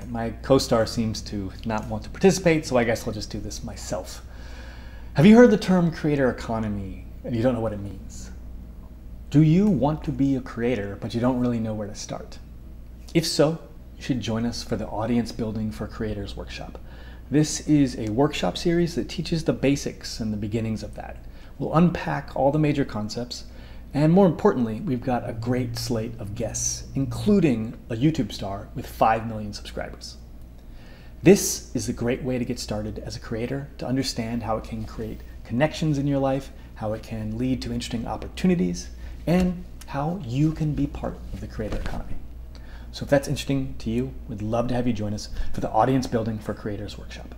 right, my co-star seems to not want to participate, so I guess I'll just do this myself. Have you heard the term creator economy and you don't know what it means? Do you want to be a creator, but you don't really know where to start? If so, you should join us for the Audience Building for Creators workshop. This is a workshop series that teaches the basics and the beginnings of that. We'll unpack all the major concepts, and more importantly, we've got a great slate of guests, including a YouTube star with 5 million subscribers. This is a great way to get started as a creator, to understand how it can create connections in your life, how it can lead to interesting opportunities, and how you can be part of the creator economy. So if that's interesting to you, we'd love to have you join us for the Audience Building for Creators workshop.